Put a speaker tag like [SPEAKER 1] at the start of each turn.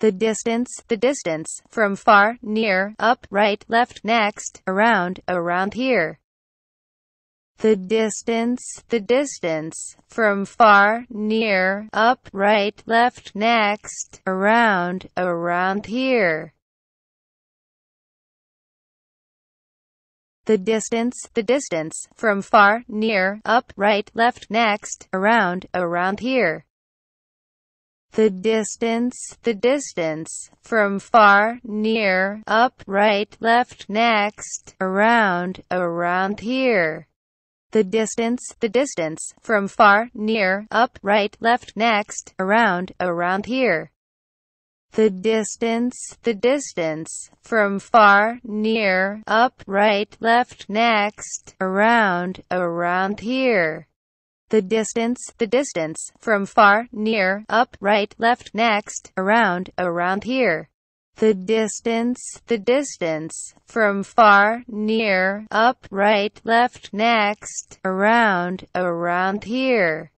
[SPEAKER 1] the distance, the distance, from far, near, up, right, left, next, around, around here. The distance, the distance, from far, near, up, right, left, next, around, around here. The distance, the distance, from far, near, up, right, left, next, around, around here. The distance, the distance, from far, near, up, right, left, next, around, around here. The distance, the distance, from far, near, up, right, left, next, around, around here. The distance, the distance, from far, near, up, right, left, next, around, around here. The distance, the distance, from far, near, up, right, left, next, around, around here. The distance, the distance, from far, near, up, right, left, next, around, around here.